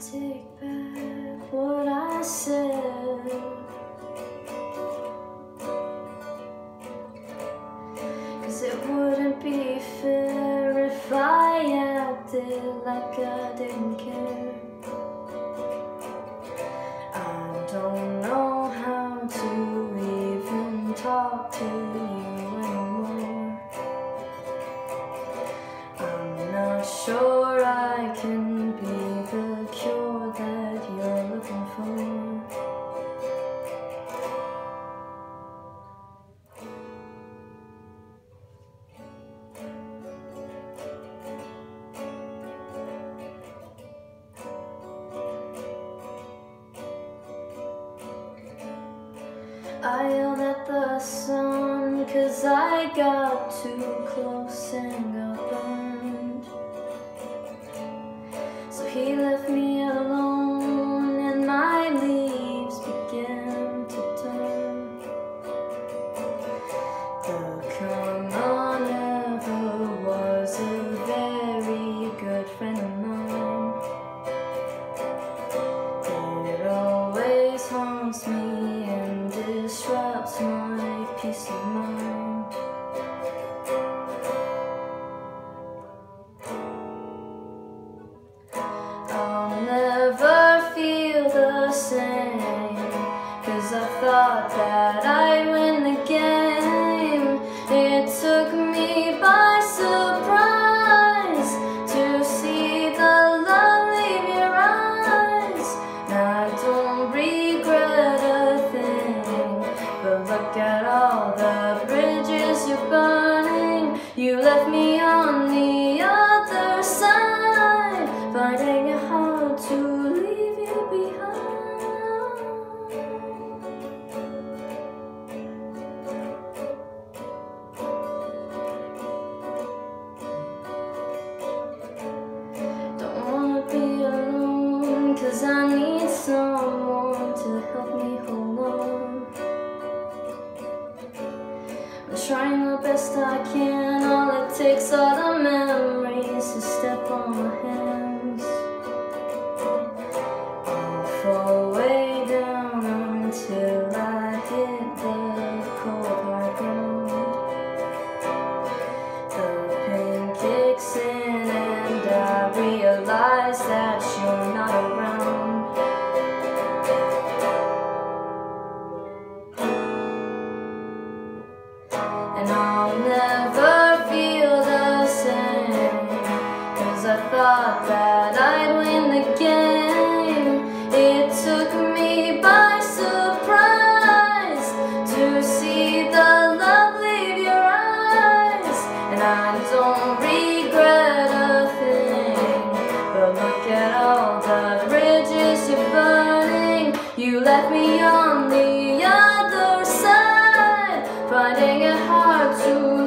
take back what I said. Cause it wouldn't be fair if I acted like I didn't care. I don't know how to even talk to you anymore. I'm not sure I can I yelled at the sun cause I got too close and got burned. So he left me alone and my leaves began to turn. The commoner was a very good friend of mine. It always haunts me I thought that I'd win the game. It took me by surprise to see the love leave your eyes. Now I don't regret a thing. But look at all the bridges you're burning. You left me cause I need someone to help me hold on. I'm trying the best I can, all it takes are the memories to step on my hands. I'll fall Cause I thought that I'd win the game. It took me by surprise To see the love leave your eyes. And I don't regret a thing. But look at all the bridges you're burning. You left me on the other side Finding it hard to